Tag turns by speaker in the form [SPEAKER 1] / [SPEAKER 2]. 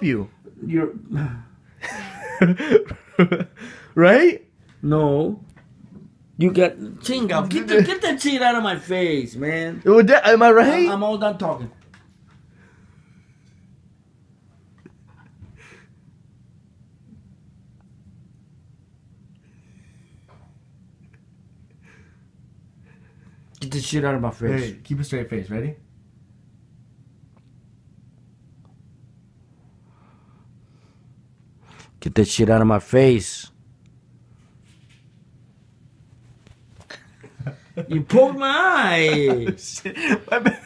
[SPEAKER 1] you.
[SPEAKER 2] You're
[SPEAKER 1] right?
[SPEAKER 2] no. You got chinga. Get the, get that shit out of my face, man.
[SPEAKER 1] Well, that- Am I right?
[SPEAKER 2] I'm all done talking. Get the shit out of my face.
[SPEAKER 1] Hey, keep a straight face. Ready?
[SPEAKER 2] Get that shit out of my face. you poked my eye.
[SPEAKER 1] Shit, my bad.